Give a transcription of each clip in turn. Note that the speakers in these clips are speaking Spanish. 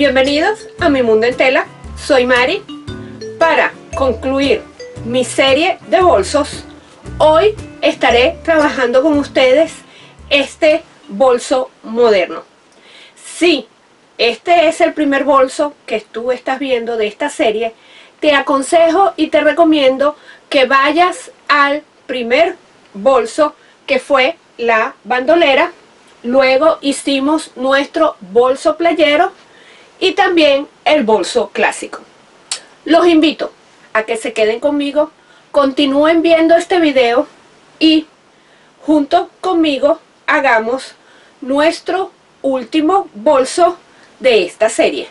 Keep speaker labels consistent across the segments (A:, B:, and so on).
A: Bienvenidos a Mi Mundo en Tela, soy Mari. Para concluir mi serie de bolsos, hoy estaré trabajando con ustedes este bolso moderno. Si este es el primer bolso que tú estás viendo de esta serie, te aconsejo y te recomiendo que vayas al primer bolso que fue la bandolera. Luego hicimos nuestro bolso playero y también el bolso clásico. Los invito a que se queden conmigo, continúen viendo este video y junto conmigo hagamos nuestro último bolso de esta serie.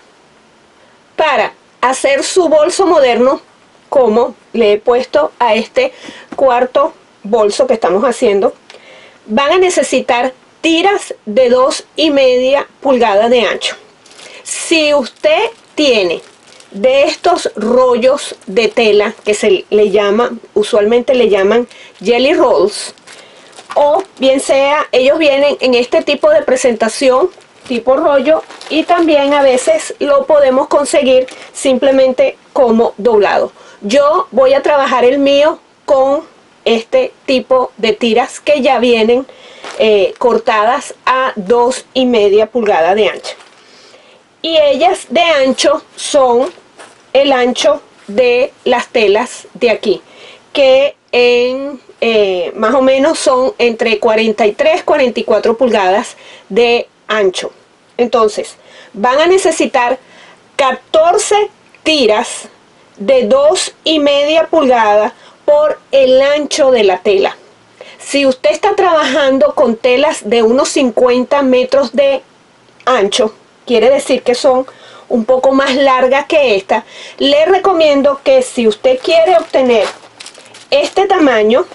A: Para hacer su bolso moderno, como le he puesto a este cuarto bolso que estamos haciendo, van a necesitar tiras de dos y media pulgadas de ancho. Si usted tiene de estos rollos de tela que se le llama, usualmente le llaman jelly rolls, o bien sea, ellos vienen en este tipo de presentación, tipo rollo, y también a veces lo podemos conseguir simplemente como doblado. Yo voy a trabajar el mío con este tipo de tiras que ya vienen eh, cortadas a dos y media pulgada de ancho y ellas de ancho son el ancho de las telas de aquí que en eh, más o menos son entre 43 44 pulgadas de ancho. Entonces van a necesitar 14 tiras de dos y media pulgada por el ancho de la tela. Si usted está trabajando con telas de unos 50 metros de ancho quiere decir que son un poco más largas que esta, le recomiendo que si usted quiere obtener este tamaño,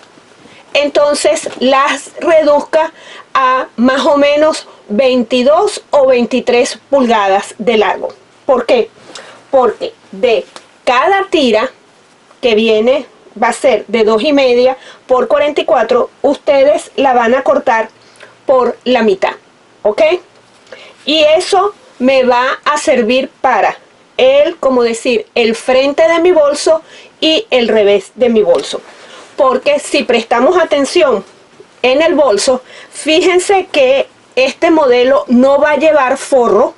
A: entonces las reduzca a más o menos 22 o 23 pulgadas de largo. ¿Por qué? Porque de cada tira que viene va a ser de 2 y media por 44, ustedes la van a cortar por la mitad, ¿ok? Y eso me va a servir para el, como decir, el frente de mi bolso y el revés de mi bolso. Porque si prestamos atención en el bolso, fíjense que este modelo no va a llevar forro,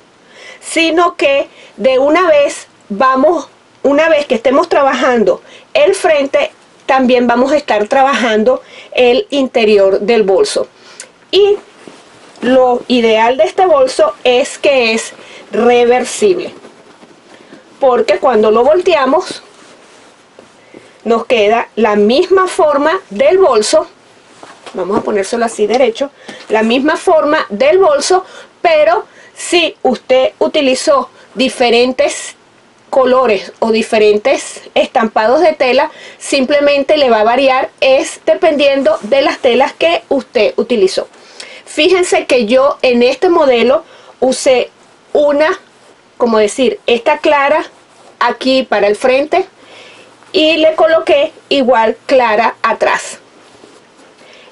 A: sino que de una vez vamos, una vez que estemos trabajando el frente, también vamos a estar trabajando el interior del bolso. Y lo ideal de este bolso es que es reversible porque cuando lo volteamos nos queda la misma forma del bolso. Vamos a ponérselo así derecho. La misma forma del bolso pero si usted utilizó diferentes colores o diferentes estampados de tela simplemente le va a variar. Es dependiendo de las telas que usted utilizó Fíjense que yo en este modelo usé una, como decir, esta clara aquí para el frente y le coloqué igual clara atrás.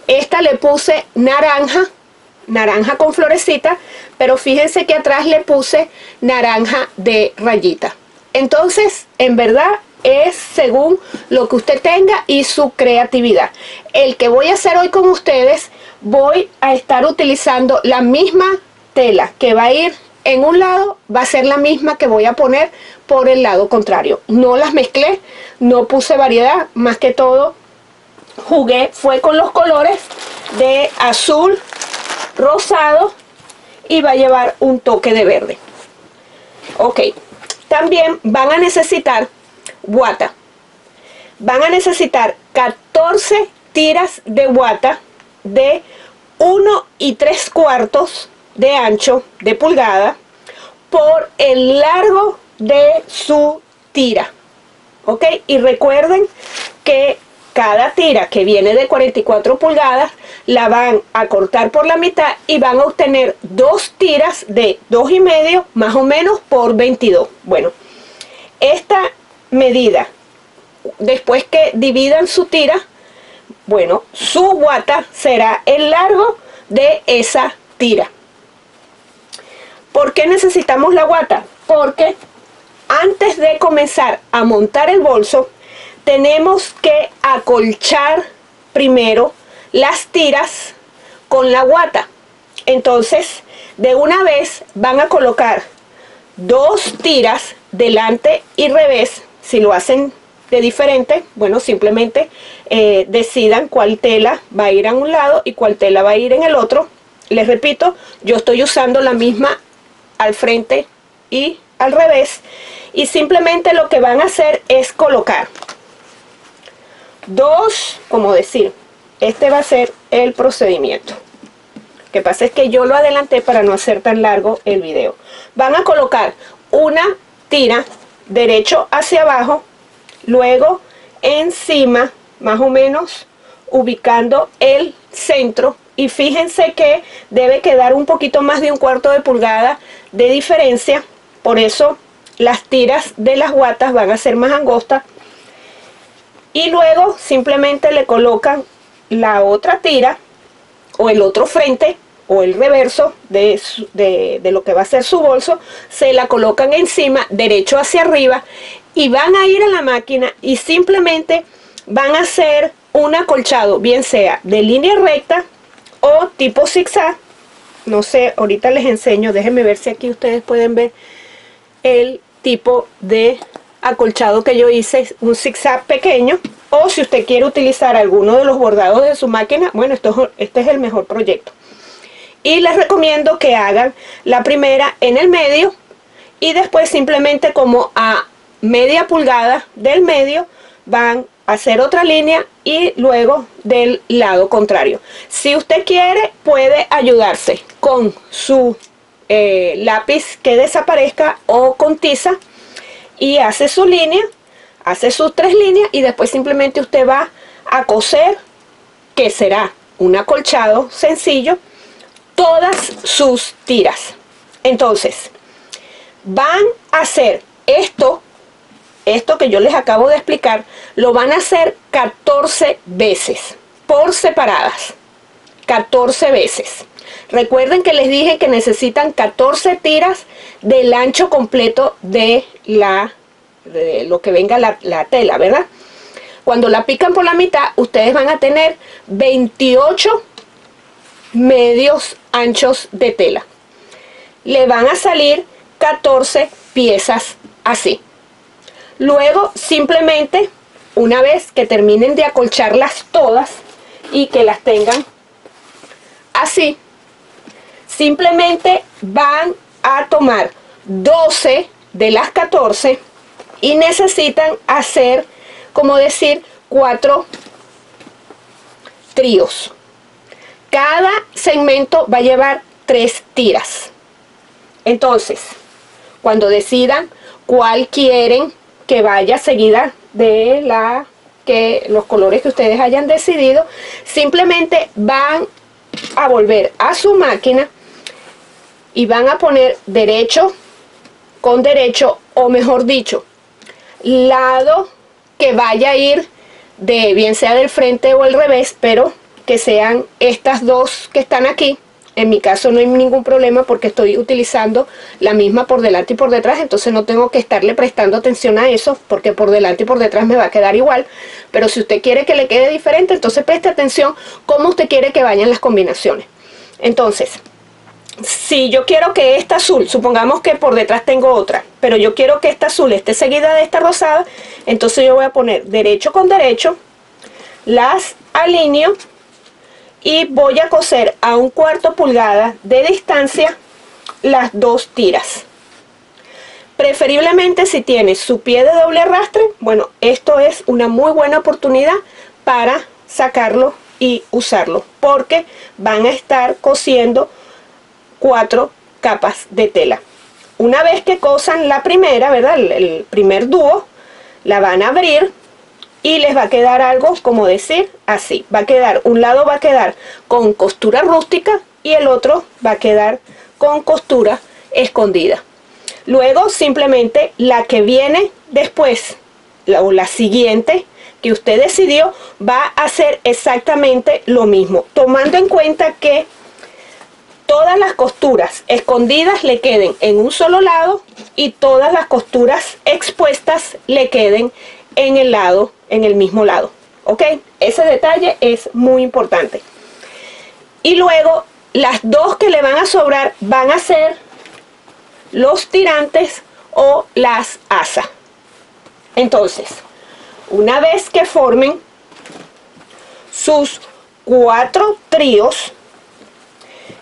A: Esta le puse naranja, naranja con florecita, pero fíjense que atrás le puse naranja de rayita. Entonces, en verdad, es según lo que usted tenga y su creatividad. El que voy a hacer hoy con ustedes voy a estar utilizando la misma tela que va a ir en un lado, va a ser la misma que voy a poner por el lado contrario. No las mezclé, no puse variedad, más que todo jugué, fue con los colores de azul, rosado y va a llevar un toque de verde. Ok, también van a necesitar guata. Van a necesitar 14 tiras de guata de 1 y 3 cuartos de ancho de pulgada por el largo de su tira. ¿Ok? Y recuerden que cada tira que viene de 44 pulgadas la van a cortar por la mitad y van a obtener dos tiras de 2 y medio más o menos por 22. Bueno, esta medida, después que dividan su tira, bueno, su guata será el largo de esa tira. ¿Por qué necesitamos la guata? porque antes de comenzar a montar el bolso, tenemos que acolchar primero las tiras con la guata. Entonces, de una vez van a colocar dos tiras delante y revés. Si lo hacen de diferente, bueno, simplemente eh, decidan cuál tela va a ir a un lado y cuál tela va a ir en el otro. Les repito, yo estoy usando la misma al frente y al revés. Y simplemente lo que van a hacer es colocar dos, como decir, este va a ser el procedimiento. Lo que pasa es que yo lo adelanté para no hacer tan largo el video. Van a colocar una tira derecho hacia abajo, luego encima, más o menos, ubicando el centro. Y fíjense que debe quedar un poquito más de un cuarto de pulgada de diferencia. Por eso las tiras de las guatas van a ser más angostas y luego simplemente le colocan la otra tira o el otro frente o el reverso de, de, lo que va a ser su bolso, se la colocan encima, derecho hacia arriba, y van a ir a la máquina y simplemente van a hacer un acolchado, bien sea de línea recta o tipo zigzag. No sé, ahorita les enseño, déjenme ver si aquí ustedes pueden ver el tipo de acolchado que yo hice, un zigzag pequeño, o si usted quiere utilizar alguno de los bordados de su máquina, bueno, esto, este es el mejor proyecto. Y les recomiendo que hagan la primera en el medio y después simplemente como a media pulgada del medio van hacer otra línea y luego del lado contrario. Si usted quiere puede ayudarse con su eh, lápiz que desaparezca o con tiza y hace su línea, hace sus tres líneas y después simplemente usted va a coser, que será un acolchado sencillo, todas sus tiras. Entonces, van a hacer esto, esto que yo les acabo de explicar, lo van a hacer 14 veces, por separadas, 14 veces. Recuerden que les dije que necesitan 14 tiras del ancho completo de, la, de lo que venga la, la tela, ¿verdad? Cuando la pican por la mitad, ustedes van a tener 28 medios anchos de tela. Le van a salir 14 piezas así. Luego, simplemente, una vez que terminen de acolcharlas todas y que las tengan así, simplemente van a tomar 12 de las 14 y necesitan hacer, como decir, cuatro tríos. Cada segmento va a llevar tres tiras. Entonces, cuando decidan cuál quieren que vaya seguida de la que los colores que ustedes hayan decidido, simplemente van a volver a su máquina y van a poner derecho con derecho o mejor dicho lado que vaya a ir de bien sea del frente o el revés pero que sean estas dos que están aquí en mi caso no hay ningún problema porque estoy utilizando la misma por delante y por detrás, entonces no tengo que estarle prestando atención a eso porque por delante y por detrás me va a quedar igual. Pero si usted quiere que le quede diferente, entonces preste atención cómo usted quiere que vayan las combinaciones. Entonces, si yo quiero que esta azul, supongamos que por detrás tengo otra, pero yo quiero que esta azul esté seguida de esta rosada, entonces yo voy a poner derecho con derecho, las alineo y voy a coser a un cuarto pulgada de distancia las dos tiras. Preferiblemente si tiene su pie de doble arrastre, bueno, esto es una muy buena oportunidad para sacarlo y usarlo, porque van a estar cosiendo cuatro capas de tela. Una vez que cosan la primera, ¿verdad? El, primer dúo, la van a abrir y les va a quedar algo como decir así. Va a quedar, un lado va a quedar con costura rústica y el otro va a quedar con costura escondida. Luego simplemente la que viene después, la, o la siguiente que usted decidió, va a hacer exactamente lo mismo. Tomando en cuenta que todas las costuras escondidas le queden en un solo lado y todas las costuras expuestas le queden en el lado, en el mismo lado. ¿Ok? Ese detalle es muy importante. Y luego las dos que le van a sobrar van a ser los tirantes o las asas. Entonces, una vez que formen sus cuatro tríos,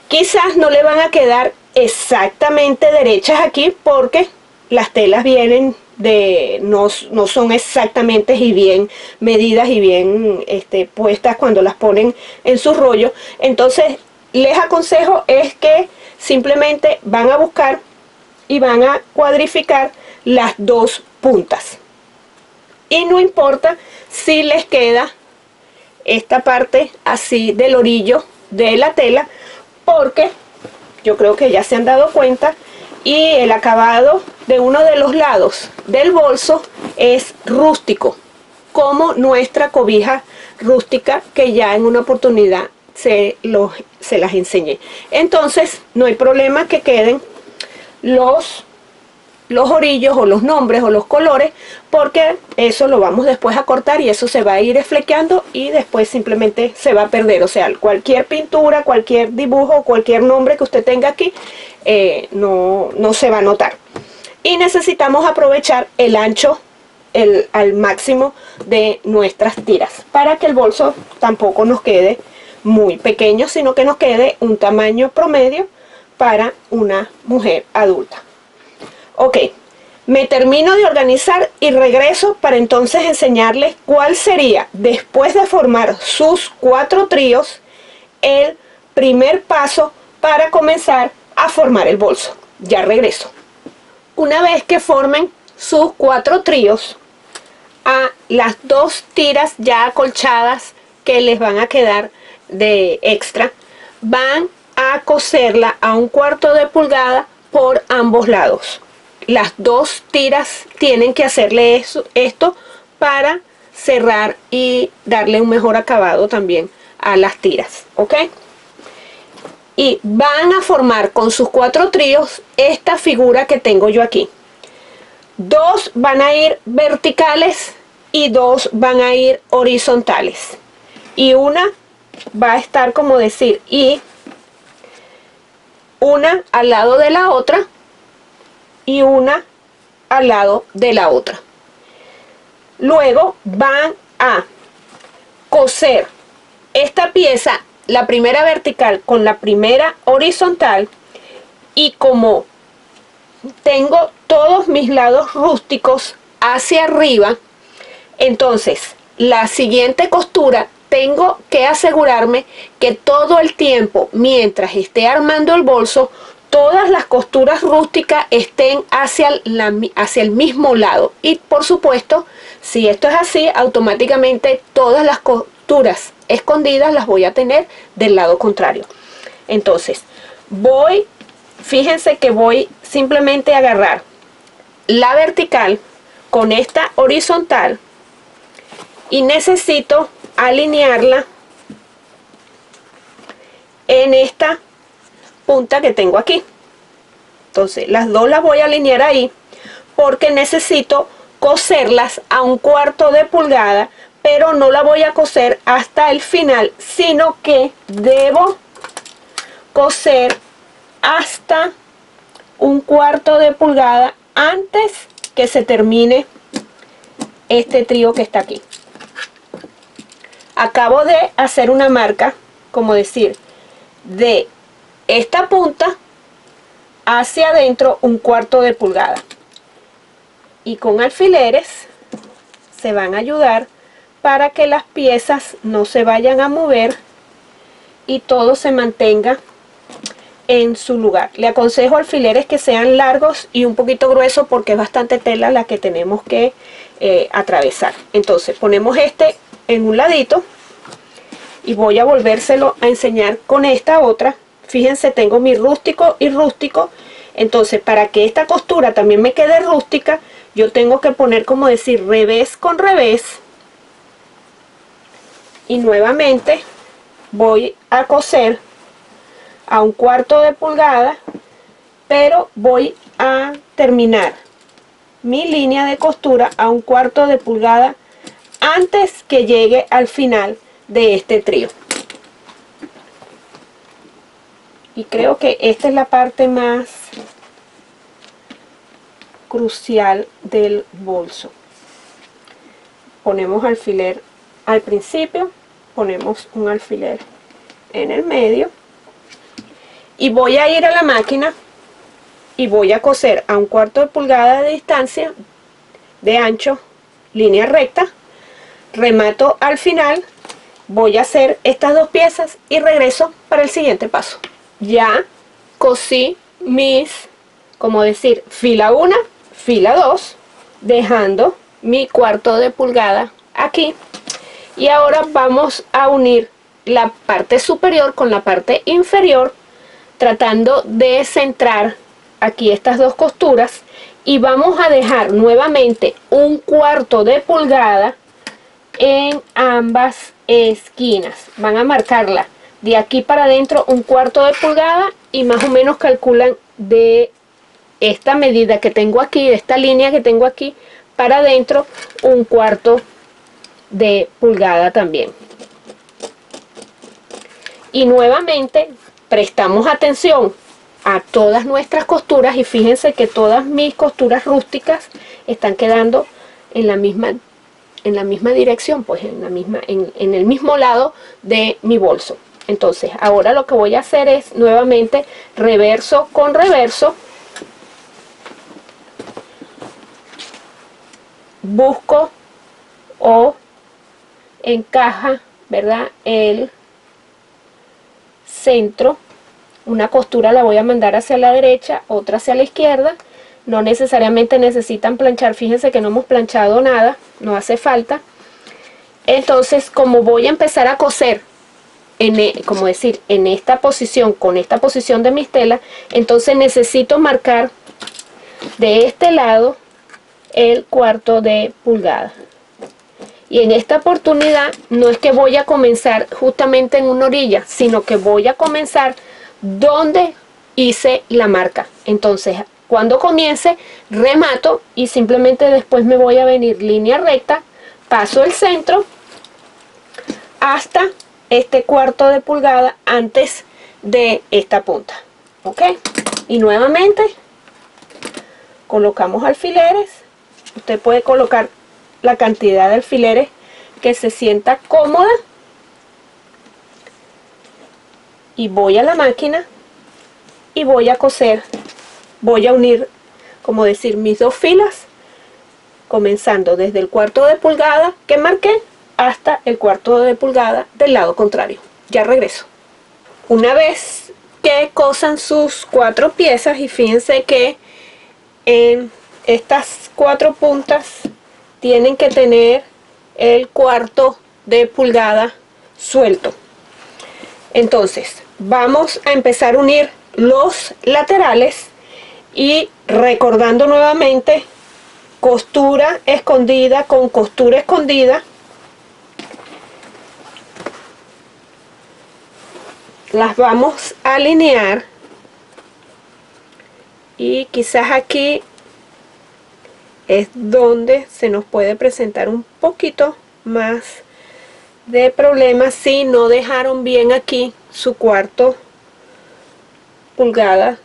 A: quizás no le van a quedar exactamente derechas aquí porque las telas vienen de no, son exactamente y bien medidas y bien este, puestas cuando las ponen en su rollo. Entonces les aconsejo es que simplemente van a buscar y van a cuadrificar las dos puntas. Y no importa si les queda esta parte así del orillo de la tela porque yo creo que ya se han dado cuenta y el acabado de uno de los lados del bolso es rústico como nuestra cobija rústica que ya en una oportunidad se, se las enseñé. Entonces no hay problema que queden los los orillos o los nombres o los colores porque eso lo vamos después a cortar y eso se va a ir esflequeando y después simplemente se va a perder. O sea cualquier pintura cualquier dibujo cualquier nombre que usted tenga aquí eh, no, no se va a notar. Y necesitamos aprovechar el ancho el, al máximo de nuestras tiras para que el bolso tampoco nos quede muy pequeño sino que nos quede un tamaño promedio para una mujer adulta Ok, me termino de organizar y regreso para entonces enseñarles cuál sería, después de formar sus cuatro tríos, el primer paso para comenzar a formar el bolso. Ya regreso. Una vez que formen sus cuatro tríos, a las dos tiras ya acolchadas que les van a quedar de extra, van a coserla a un cuarto de pulgada por ambos lados las dos tiras tienen que hacerle eso, esto para cerrar y darle un mejor acabado también a las tiras, ¿ok? Y van a formar con sus cuatro tríos esta figura que tengo yo aquí. Dos van a ir verticales y dos van a ir horizontales. Y una va a estar como decir, y una al lado de la otra y una al lado de la otra. Luego van a coser esta pieza, la primera vertical con la primera horizontal y como tengo todos mis lados rústicos hacia arriba, entonces la siguiente costura tengo que asegurarme que todo el tiempo mientras esté armando el bolso todas las costuras rústicas estén hacia, hacia el mismo lado. Y por supuesto, si esto es así, automáticamente todas las costuras escondidas las voy a tener del lado contrario. Entonces, voy, fíjense que voy simplemente a agarrar la vertical con esta horizontal y necesito alinearla en esta punta que tengo aquí. Entonces las dos las voy a alinear ahí porque necesito coserlas a un cuarto de pulgada pero no la voy a coser hasta el final sino que debo coser hasta un cuarto de pulgada antes que se termine este trío que está aquí acabo de hacer una marca como decir de esta punta hacia adentro un cuarto de pulgada y con alfileres se van a ayudar para que las piezas no se vayan a mover y todo se mantenga en su lugar. Le aconsejo alfileres que sean largos y un poquito gruesos porque es bastante tela la que tenemos que eh, atravesar. Entonces ponemos este en un ladito y voy a volvérselo a enseñar con esta otra fíjense tengo mi rústico y rústico. Entonces para que esta costura también me quede rústica yo tengo que poner como decir revés con revés. Y nuevamente voy a coser a un cuarto de pulgada pero voy a terminar mi línea de costura a un cuarto de pulgada antes que llegue al final de este trío y creo que esta es la parte más crucial del bolso. Ponemos alfiler al principio ponemos un alfiler en el medio y voy a ir a la máquina y voy a coser a un cuarto de pulgada de distancia de ancho línea recta remato al final voy a hacer estas dos piezas y regreso para el siguiente paso ya cosí mis como decir fila 1 fila 2 dejando mi cuarto de pulgada aquí. Y ahora vamos a unir la parte superior con la parte inferior tratando de centrar aquí estas dos costuras. Y vamos a dejar nuevamente un cuarto de pulgada en ambas esquinas. Van a marcarla de aquí para adentro un cuarto de pulgada y más o menos calculan de esta medida que tengo aquí, de esta línea que tengo aquí para adentro un cuarto de pulgada también. Y nuevamente prestamos atención a todas nuestras costuras y fíjense que todas mis costuras rústicas están quedando en la misma en la misma dirección pues en la misma en, en el mismo lado de mi bolso entonces ahora lo que voy a hacer es nuevamente reverso con reverso busco o encaja verdad el centro una costura la voy a mandar hacia la derecha, otra hacia la izquierda. No necesariamente necesitan planchar, fíjense que no hemos planchado nada, no hace falta. Entonces, como voy a empezar a coser, en, e, como decir, en esta posición, con esta posición de mis telas, entonces necesito marcar de este lado el cuarto de pulgada. Y en esta oportunidad no es que voy a comenzar justamente en una orilla, sino que voy a comenzar donde hice la marca. Entonces, cuando comience, remato y simplemente después me voy a venir línea recta, paso el centro hasta este cuarto de pulgada antes de esta punta. ¿Ok? Y nuevamente colocamos alfileres. Usted puede colocar la cantidad de alfileres que se sienta cómoda y voy a la máquina y voy a coser voy a unir como decir mis dos filas comenzando desde el cuarto de pulgada que marqué hasta el cuarto de pulgada del lado contrario. Ya regreso. Una vez que cosan sus cuatro piezas y fíjense que en estas cuatro puntas tienen que tener el cuarto de pulgada suelto. Entonces vamos a empezar a unir los laterales y recordando nuevamente costura escondida con costura escondida las vamos a alinear. Y quizás aquí es donde se nos puede presentar un poquito más de problemas si no dejaron bien aquí su cuarto pulgada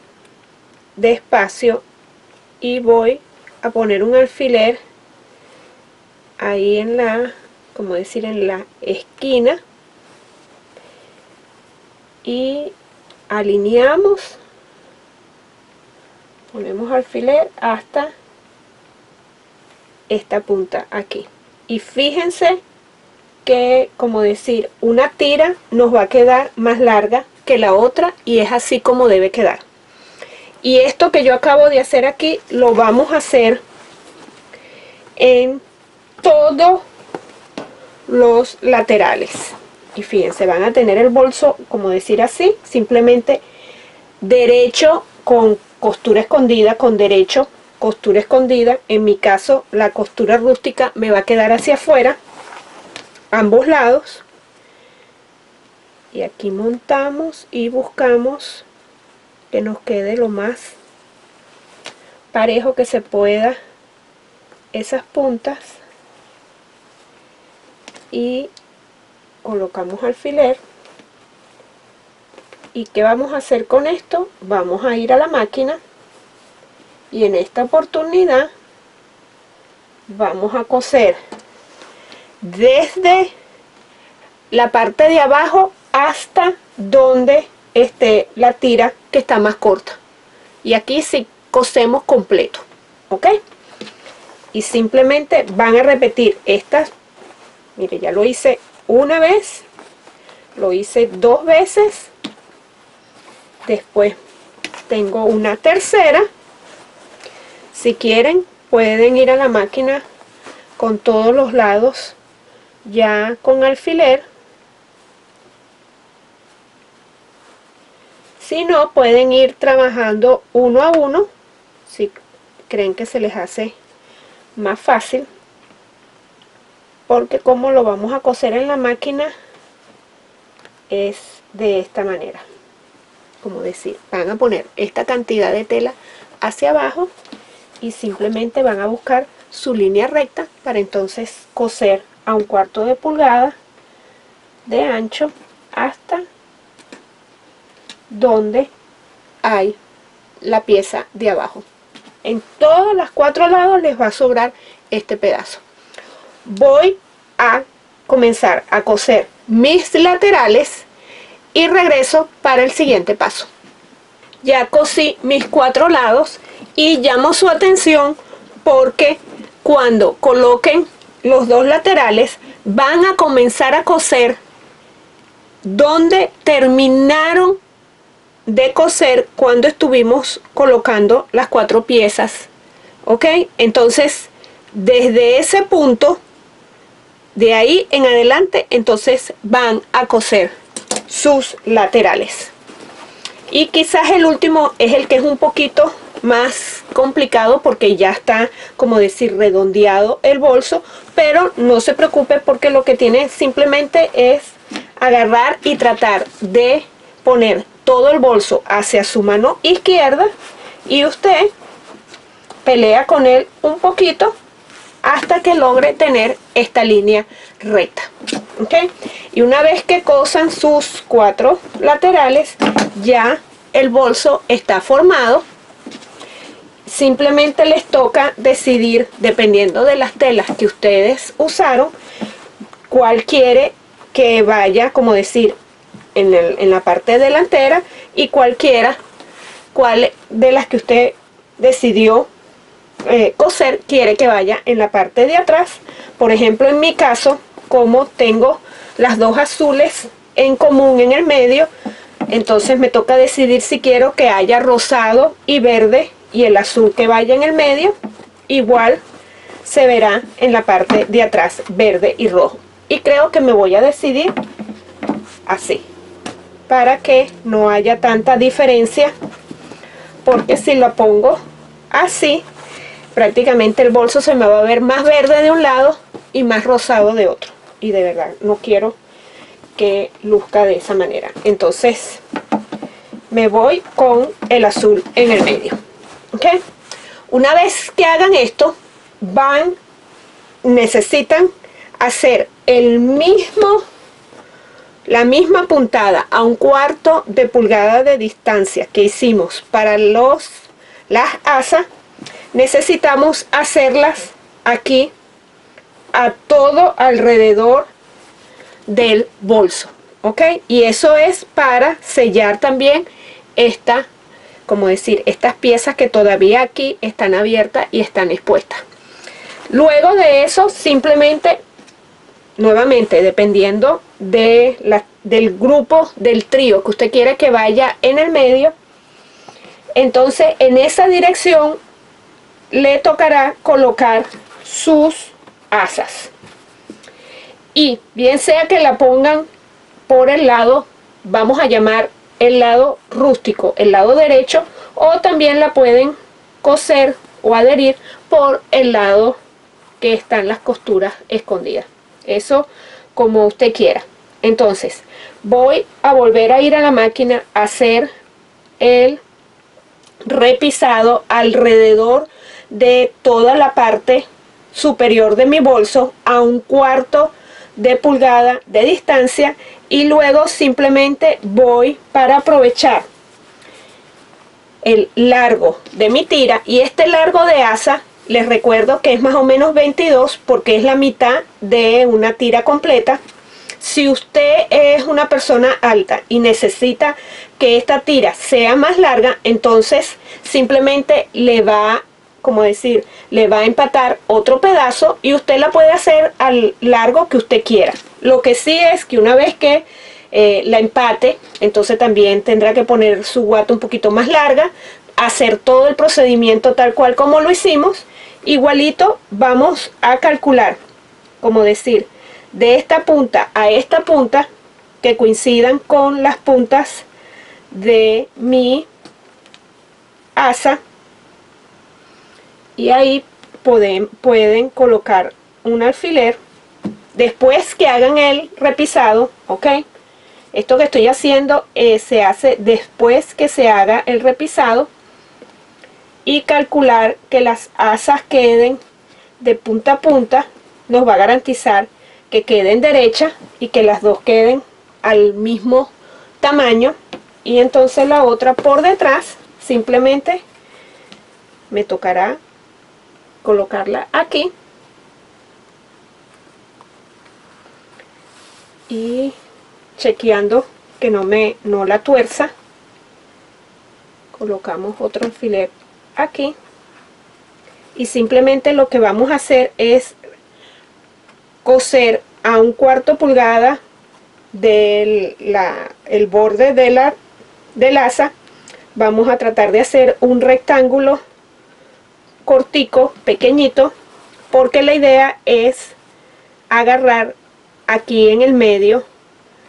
A: de espacio. Y voy a poner un alfiler ahí en la como decir en la esquina y alineamos ponemos alfiler hasta esta punta aquí. Y fíjense que como decir una tira nos va a quedar más larga que la otra y es así como debe quedar. Y esto que yo acabo de hacer aquí lo vamos a hacer en todos los laterales y fíjense van a tener el bolso como decir así simplemente derecho con costura escondida con derecho costura escondida. En mi caso la costura rústica me va a quedar hacia afuera ambos lados. Y aquí montamos y buscamos que nos quede lo más parejo que se pueda esas puntas. Y colocamos alfiler. Y qué vamos a hacer con esto vamos a ir a la máquina y en esta oportunidad vamos a coser desde la parte de abajo hasta donde esté la tira que está más corta. Y aquí sí cosemos completo ok y simplemente van a repetir estas. Mire ya lo hice una vez lo hice dos veces después tengo una tercera. Si quieren pueden ir a la máquina con todos los lados ya con alfiler. Si no pueden ir trabajando uno a uno si creen que se les hace más fácil porque como lo vamos a coser en la máquina es de esta manera. Como decir, van a poner esta cantidad de tela hacia abajo y simplemente van a buscar su línea recta para entonces coser a un cuarto de pulgada de ancho hasta donde hay la pieza de abajo. En todos los cuatro lados les va a sobrar este pedazo voy a comenzar a coser mis laterales y regreso para el siguiente paso. Ya cosí mis cuatro lados y llamo su atención porque cuando coloquen los dos laterales van a comenzar a coser donde terminaron de coser cuando estuvimos colocando las cuatro piezas ok entonces desde ese punto de ahí en adelante entonces van a coser sus laterales. Y quizás el último es el que es un poquito más complicado porque ya está como decir redondeado el bolso pero no se preocupe porque lo que tiene simplemente es agarrar y tratar de poner todo el bolso hacia su mano izquierda y usted pelea con él un poquito hasta que logre tener esta línea recta ¿ok? y una vez que cosan sus cuatro laterales ya el bolso está formado simplemente les toca decidir dependiendo de las telas que ustedes usaron cuál quiere que vaya como decir en, en la parte delantera y cualquiera cuál de las que usted decidió eh, coser quiere que vaya en la parte de atrás. Por ejemplo en mi caso como tengo las dos azules en común en el medio entonces me toca decidir si quiero que haya rosado y verde y el azul que vaya en el medio. Igual se verá en la parte de atrás verde y rojo. Y creo que me voy a decidir así para que no haya tanta diferencia porque si lo pongo así prácticamente el bolso se me va a ver más verde de un lado y más rosado de otro. Y de verdad no quiero que luzca de esa manera. Entonces me voy con el azul en el medio ok una vez que hagan esto van necesitan hacer el mismo la misma puntada a un cuarto de pulgada de distancia que hicimos para los las asas necesitamos hacerlas aquí a todo alrededor del bolso ok y eso es para sellar también esta como decir estas piezas que todavía aquí están abiertas y están expuestas. Luego de eso simplemente nuevamente dependiendo de la, del grupo del trío que usted quiere que vaya en el medio entonces en esa dirección le tocará colocar sus asas. Y bien sea que la pongan por el lado vamos a llamar el lado rústico el lado derecho o también la pueden coser o adherir por el lado que están las costuras escondidas. Eso como usted quiera. Entonces voy a volver a ir a la máquina a hacer el repisado alrededor de toda la parte superior de mi bolso a un cuarto de pulgada de distancia y luego simplemente voy para aprovechar el largo de mi tira. Y este largo de asa les recuerdo que es más o menos 22 porque es la mitad de una tira completa. Si usted es una persona alta y necesita que esta tira sea más larga entonces simplemente le va como decir, le va a empatar otro pedazo y usted la puede hacer al largo que usted quiera. Lo que sí es que una vez que eh, la empate, entonces también tendrá que poner su guata un poquito más larga, hacer todo el procedimiento tal cual como lo hicimos. Igualito vamos a calcular, como decir, de esta punta a esta punta, que coincidan con las puntas de mi asa y ahí pueden, pueden colocar un alfiler después que hagan el repisado, ok. Esto que estoy haciendo eh, se hace después que se haga el repisado y calcular que las asas queden de punta a punta nos va a garantizar que queden derecha y que las dos queden al mismo tamaño y entonces la otra por detrás simplemente me tocará colocarla aquí. Y chequeando que no me no la tuerza colocamos otro alfiler aquí. Y simplemente lo que vamos a hacer es coser a un cuarto pulgada del la, el borde de la del asa. Vamos a tratar de hacer un rectángulo cortico, pequeñito, porque la idea es agarrar aquí en el medio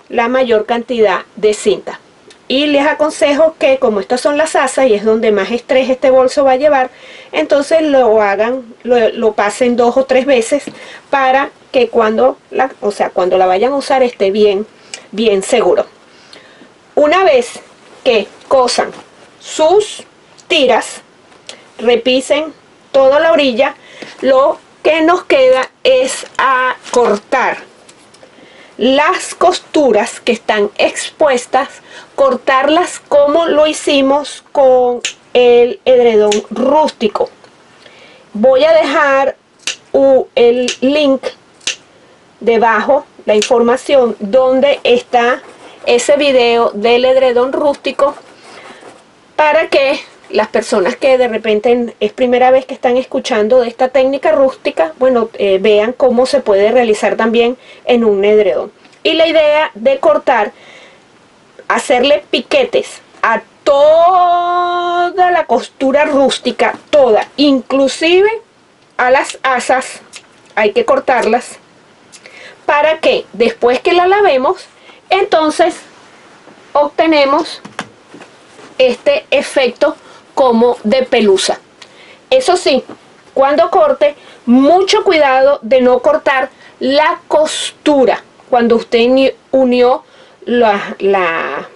A: la mayor cantidad de cinta. Y les aconsejo que como estas son las asas y es donde más estrés este bolso va a llevar, entonces lo hagan, lo, pasen dos o tres veces para que cuando la, o sea, cuando la vayan a usar esté bien, bien seguro. Una vez que cosan sus tiras, repisen toda la orilla, lo que nos queda es a cortar las costuras que están expuestas, cortarlas como lo hicimos con el edredón rústico. Voy a dejar el link debajo, la información donde está ese video del edredón rústico para que las personas que de repente es primera vez que están escuchando de esta técnica rústica, bueno, eh, vean cómo se puede realizar también en un edredón. Y la idea de cortar, hacerle piquetes a toda la costura rústica, toda, inclusive a las asas, hay que cortarlas, para que después que la lavemos, entonces obtenemos este efecto como de pelusa. Eso sí, cuando corte, mucho cuidado de no cortar la costura. Cuando usted unió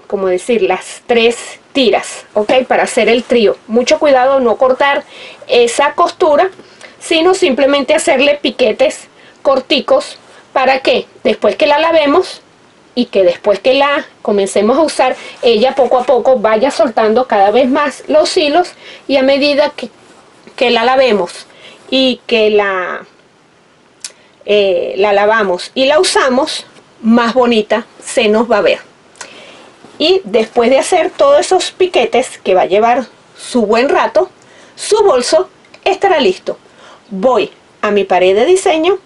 A: como decir, las tres tiras, ¿ok? Para hacer el trío. Mucho cuidado no cortar esa costura, sino simplemente hacerle piquetes corticos para que después que la lavemos y que después que la comencemos a usar, ella poco a poco vaya soltando cada vez más los hilos y a medida que, la lavemos y que la, eh, la lavamos y la usamos, más bonita se nos va a ver. Y después de hacer todos esos piquetes que va a llevar su buen rato, su bolso estará listo. Voy a mi pared de diseño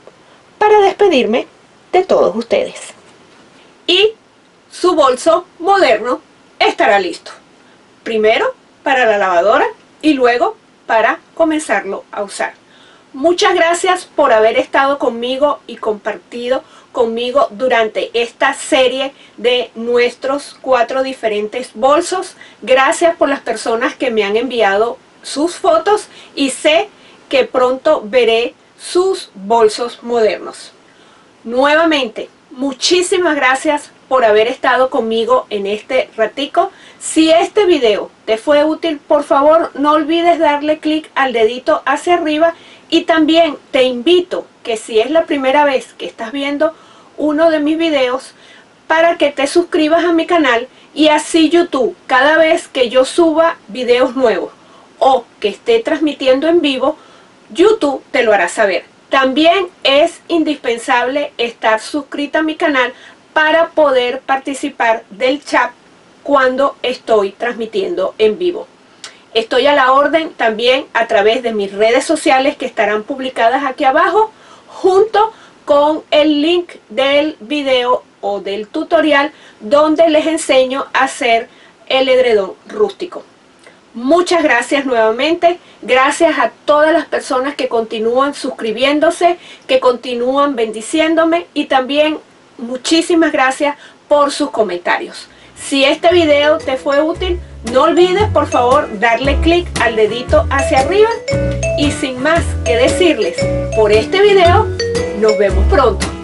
A: para despedirme de todos ustedes y su bolso moderno estará listo. Primero para la lavadora y luego para comenzarlo a usar. Muchas gracias por haber estado conmigo y compartido conmigo durante esta serie de nuestros cuatro diferentes bolsos. Gracias por las personas que me han enviado sus fotos y sé que pronto veré sus bolsos modernos. Nuevamente, Muchísimas gracias por haber estado conmigo en este ratico. Si este video te fue útil, por favor no olvides darle clic al dedito hacia arriba y también te invito que si es la primera vez que estás viendo uno de mis videos, para que te suscribas a mi canal y así YouTube, cada vez que yo suba videos nuevos o que esté transmitiendo en vivo, YouTube te lo hará saber. También es indispensable estar suscrita a mi canal para poder participar del chat cuando estoy transmitiendo en vivo. Estoy a la orden también a través de mis redes sociales que estarán publicadas aquí abajo junto con el link del video o del tutorial donde les enseño a hacer el edredón rústico. Muchas gracias nuevamente, gracias a todas las personas que continúan suscribiéndose, que continúan bendiciéndome y también muchísimas gracias por sus comentarios. Si este video te fue útil, no olvides por favor darle clic al dedito hacia arriba y sin más que decirles por este video, nos vemos pronto.